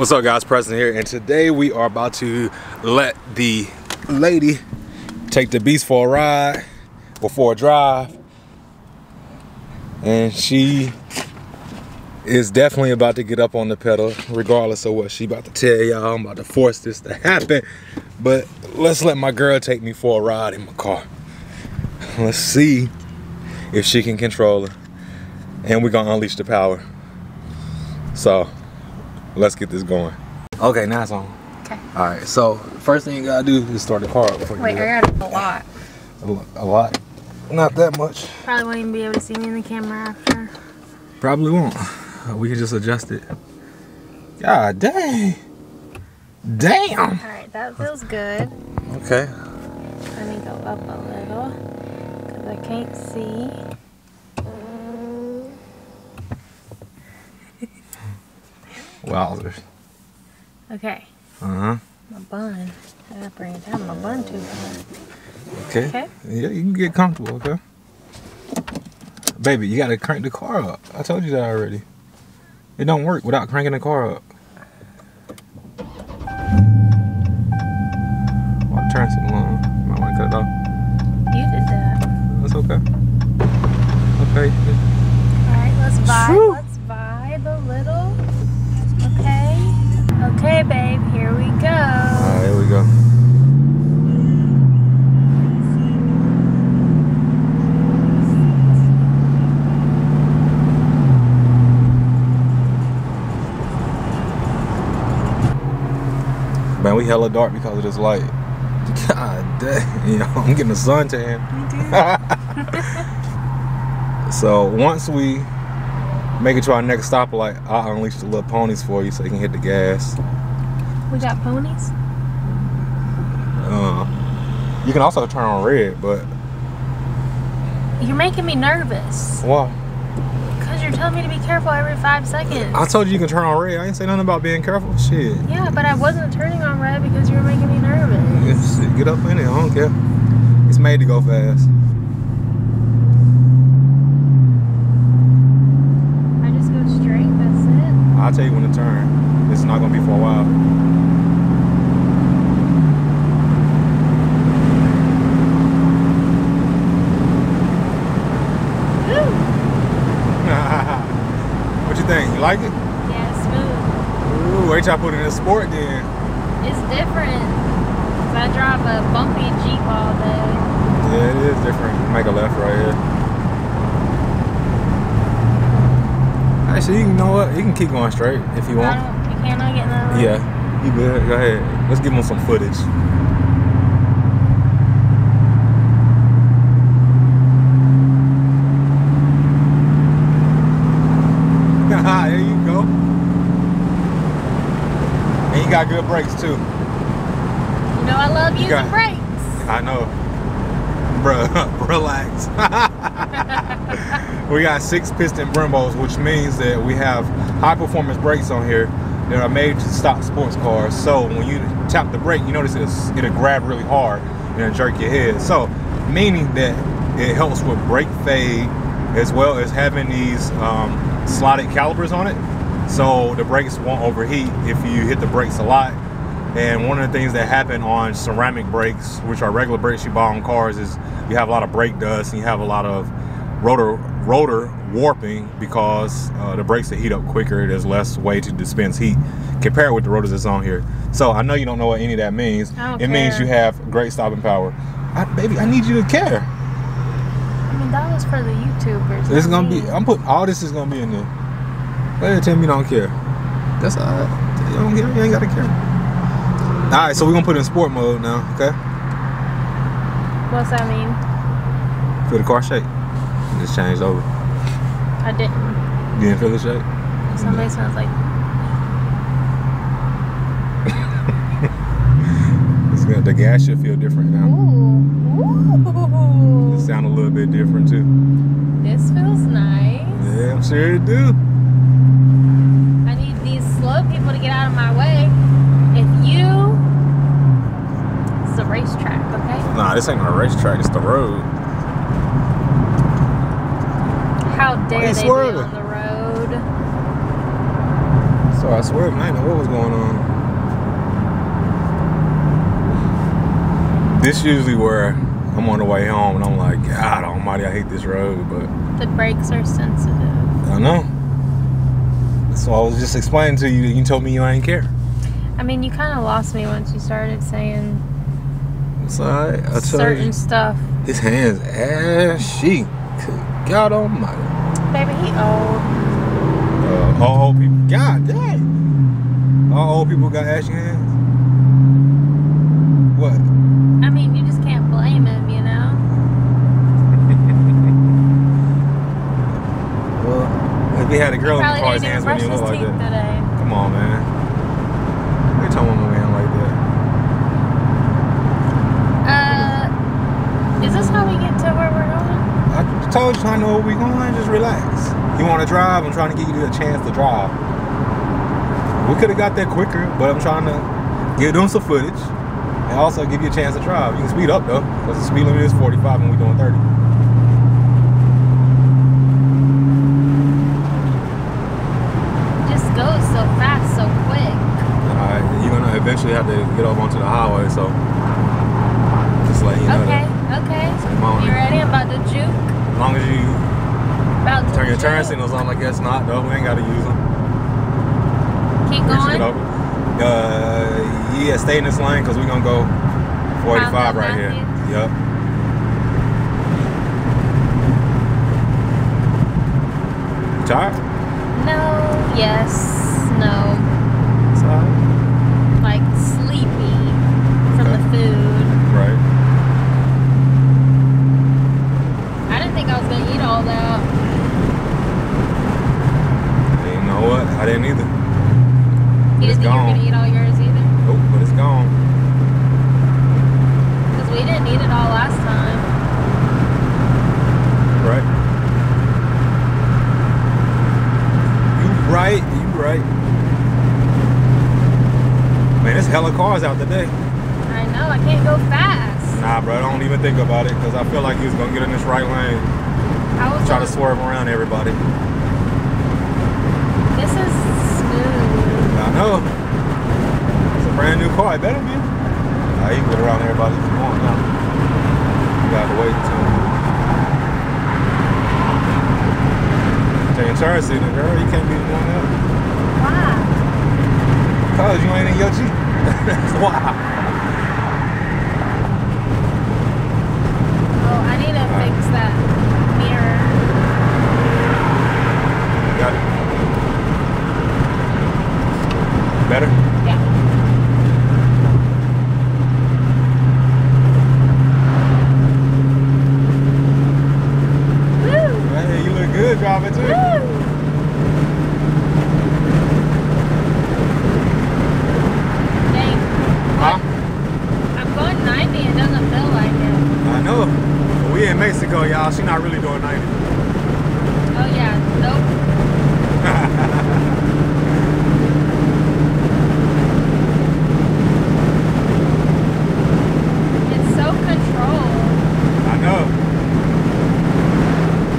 What's up guys, Preston here, and today we are about to let the lady take the beast for a ride, or for a drive. And she is definitely about to get up on the pedal, regardless of what she about to tell y'all. I'm about to force this to happen. But let's let my girl take me for a ride in my car. Let's see if she can control it. And we're gonna unleash the power. So let's get this going. Okay, now it's on. Okay. All right, so first thing you gotta do is start the car up. before you Wait, do I got a lot. a, lo- a lot. Not that much. Probably won't even be able to see me in the camera after. Probably won't. We can just adjust it. God dang. Damn. All right, that feels good. Okay. Let me go up a little because I can't see. Okay, Uh huh. my bun. I gotta bring it down. My bun too high. Okay. Okay. Yeah, you can get comfortable, okay? Baby, you gotta crank the car up. I told you that already. It don't work without cranking the car up. Well, turn some long. Might wanna cut it off. You did that. That's okay. Okay. All right, let's vibe. Whew. Let's vibe a little. Okay. Okay, babe. Here we go. Alright, here we go. Man, we hella dark because of this light. God dang, you know, I'm getting a suntan. so once we make it to our next stoplight, I'll unleash the little ponies for you so you can hit the gas. We got ponies. Uh, you can also turn on red, but You're making me nervous. why? Because you're telling me to be careful every five seconds. I told you you can turn on red. I ain't say nothing about being careful. Shit. Yeah, but I wasn't turning on red because you were making me nervous. Get up in it. I don't care. It's made to go fast. I just go straight, that's it. I'll tell you when to turn. It's not gonna be for a while. What you think? You like it? Yeah, it's smooth. Ooh, wait till I put it in a sport then. It's different. 'Cause I drive a bumpy Jeep all day. Yeah, it is different. Make a left right here. Actually, you know what? You can keep going straight if you I want. don't, you cannot get road. Yeah, you good. Go ahead. Let's give them some footage. there you go. And you got good brakes too. You know I love using got- brakes. I know. Bruh, relax. we got six piston Brembos, which means that we have high performance brakes on here that are made to stop sports cars. So when you tap the brake, you notice it's, it'll grab really hard and it'll jerk your head. So meaning that it helps with brake fade as well as having these um, slotted calipers on it. So the brakes won't overheat if you hit the brakes a lot. And one of the things that happen on ceramic brakes, which are regular brakes you buy on cars, is you have a lot of brake dust and you have a lot of rotor rotor warping because uh, the brakes that heat up quicker. There's less way to dispense heat compared with the rotors that's on here. So I know you don't know what any of that means. It means you have great stopping power. I, baby, I need you to care. I mean, that was for the YouTubers. It's gonna be. I'm put all this is gonna be in there. Go ahead, tell me you don't care. That's all right. You don't care. You ain't gotta care. All right, so we're gonna put it in sport mode now. Okay. What's that mean? Feel the car shake. Just changed over. I didn't. You didn't feel the shake? Somebody sounds like It's gonna, the gas should feel different now. ooh, ooh. It sound a little bit different too. This feels nice. Yeah, I'm sure it do. I need these slow people to get out of my way. If you, it's a racetrack, okay? Nah, this ain't a racetrack. It's the road. How dare they be on the road? So I swear, I didn't know what was going on. This usually where I'm on the way home and I'm like, God almighty, I hate this road, but The brakes are sensitive. I know. So I was just explaining to you, you told me you ain't care. I mean, you kind of lost me once you started saying It's alright. I told certain you. stuff. His hands ashy. Good God almighty. Baby, he old. Uh, all old people. God dang. All old people got ashy hands. What? I mean, you just can't blame him, you know? Well, if we had a girl in the Probably car, his didn't hands even brush wouldn't even look like that. today. Come on, man. They tell women we ain't like that. Uh, is this how we get to where we're going? I told you I know where we're going. Just relax. You want to drive? I'm trying to give you a chance to drive. We could have got there quicker, but I'm trying to give them some footage and also give you a chance to drive. You can speed up though, because the speed limit is 45 and we're doing 30. Just goes so fast, so quick. Alright, you're gonna eventually have to get up onto the highway, so just let you know Okay, that. Okay. Come on. You ready? I'm about to juke. As long as you About to turn your turn signals on, like it's not though. We ain't gotta use them. Keep going. over. Uh, yeah, stay in this lane because we're gonna go 45 right here. Yep. Tired? No, yes, no. It's all right. Like sleepy from the Okay. food. Right. I didn't think I was gonna eat all that. You know what? I didn't either. You didn't think you were gone. gonna eat all yours either? Nope, but it's gone. Because we didn't eat it all last time. Right. You right. You right. Man, there's hella cars out today. I know, I can't go fast. Nah, bro, I don't even think about it because I feel like he was gonna get in this right lane, I was try to swerve around everybody. This is I know. It's a brand new car. It better be. Nah, you can get around everybody if you want now. You gotta wait until. Taking turn signal, girl. You can't be doing that. Why? Cause you ain't in your Jeep. That's why. Oh, I need to fix that mirror. Got it. Better? Yeah. Woo! Hey, you look good driving too. Woo! Dang, Huh? I'm going 90. It doesn't feel like it. I know. But we in Mexico, y'all. She not really doing 90. Oh yeah, nope. It's so controlled. I know.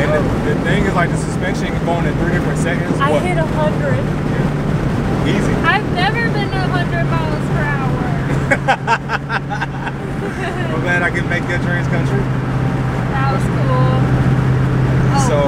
And the, the thing is like the suspension going in three different seconds. I what? hit a hundred. Easy. I've never been to 100 miles per hour. I'm glad I can make your dreams come true. That was cool. Oh, So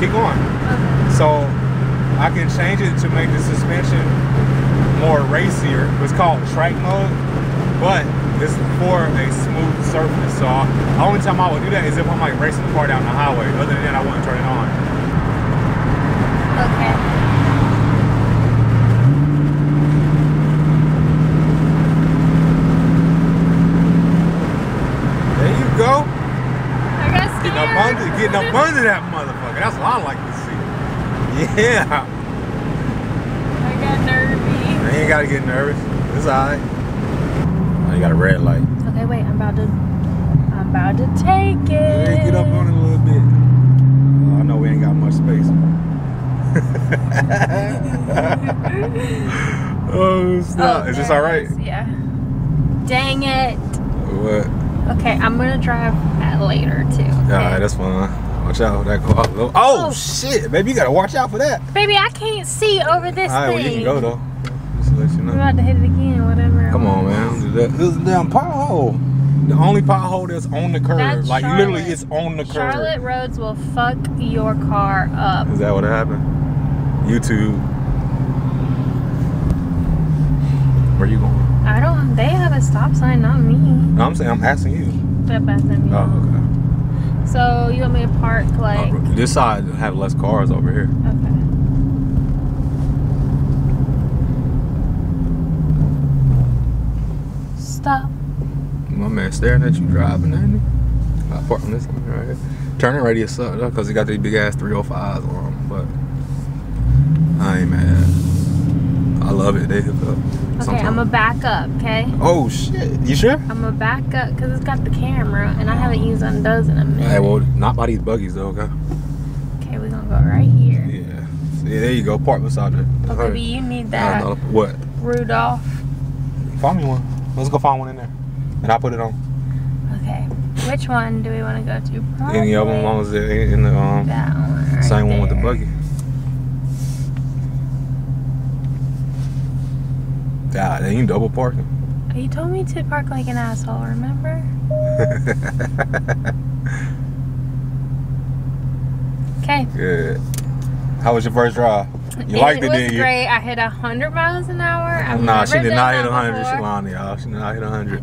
keep going. okay. So I can change it to make the suspension more racier. It's called track mode, but it's for a smooth surface. So I, the only time I would do that is if I'm like racing the car down the highway. Other than that, I wouldn't turn it on. Okay. There you go. I got scared. Getting up under, getting up under that That's what I like to see. Yeah. I got nervy. You ain't gotta get nervous. It's alright. Oh, you got a red light. Okay, wait. I'm about to. I'm about to take it. Yeah, get up on it a little bit. Oh, I know we ain't got much space. oh snap! Oh, Is this all right? Yeah. Dang it. What? Okay, I'm gonna drive at later too. Okay? Yeah, that's fine. Watch out for that car. Oh, Oh. shit, baby, you gotta watch out for that. Baby, I can't see over this All right, well, thing. you can go though. Just to let you We're know. about to hit it again, whatever. Come on, man. This is a damn pothole. The only pothole that's on the curb. That's like literally, it's on the curb. Charlotte roads will fuck your car up. Is that what happened? YouTube. Where you going? I don't. They have a stop sign, not me. No, I'm saying I'm asking you. But that's me. Oh, okay. So you want me to park like? Oh, this side have less cars over here. Okay. Stop. My man staring at you driving, ain't he? I park on this one right here. Turning radius up though, cause he got these big ass 305s on him, but I ain't mad. I love it. They hook up. Okay, I'm gonna back up. Okay. Oh shit! You sure? I'm gonna back up because it's got the camera, and I haven't used Undoes in a minute. Hey, well, not by these buggies though. Okay. Okay, we're gonna go right here. Yeah. See, there you go. Park beside it. Oh, baby, you need that. What? Rudolph. Find me one. Let's go find one in there, and I put it on. Okay. Which one do we want to go to? Any of them, as long as they're in the um That one. Right same one with the buggy. God, ain't double parking. You told me to park like an asshole. Remember? Okay. Good. How was your first drive? You it liked it, was did you? great. I hit hundred miles an hour. I've nah, she did not hit 100. She lying to y'all. She did not hit 100.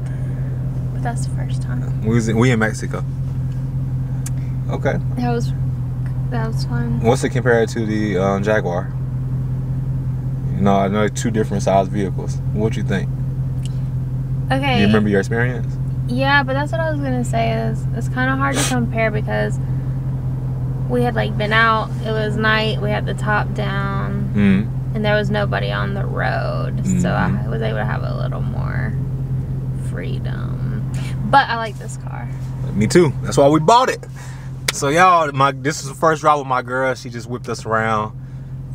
But that's the first time. We was in, we in Mexico. Okay. That was that was fun. What's it compared to the um, Jaguar? Know, I know two different size vehicles. What you think? Okay. Do you remember your experience? Yeah, but that's what I was gonna say. Is it's kind of hard to compare because we had like been out. It was night. We had the top down, Hmm. and there was nobody on the road, so I Mhm. was able to have a little more freedom. But I like this car. Me too. That's why we bought it. So y'all, my this is the first drive with my girl. She just whipped us around.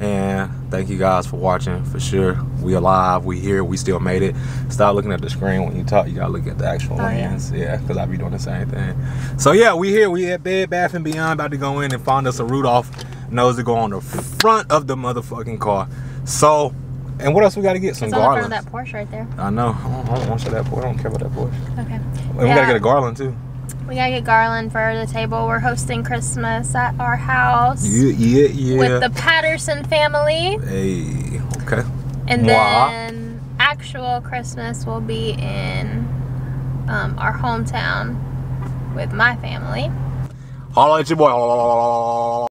And thank you guys for watching for sure. We alive, we here, we still made it. Stop looking at the screen when you talk. You gotta look at the actual Oh, yeah. lens. Yeah, because I be doing the same thing. So yeah, we here. We at Bed Bath and Beyond about to go in and find us a Rudolph nose to go on the front of the motherfucking car. So, and what else we gotta get? Some garlands. that Porsche right there. I know. I don't, I don't want to show that Porsche. I don't care about that Porsche. Okay. And we gotta get a garland too. We gotta get garland for the table. We're hosting Christmas at our house Yeah, yeah, yeah. with the Patterson family. Hey, okay. And Moi. then actual Christmas will be in um, our hometown with my family. Holla at your boy.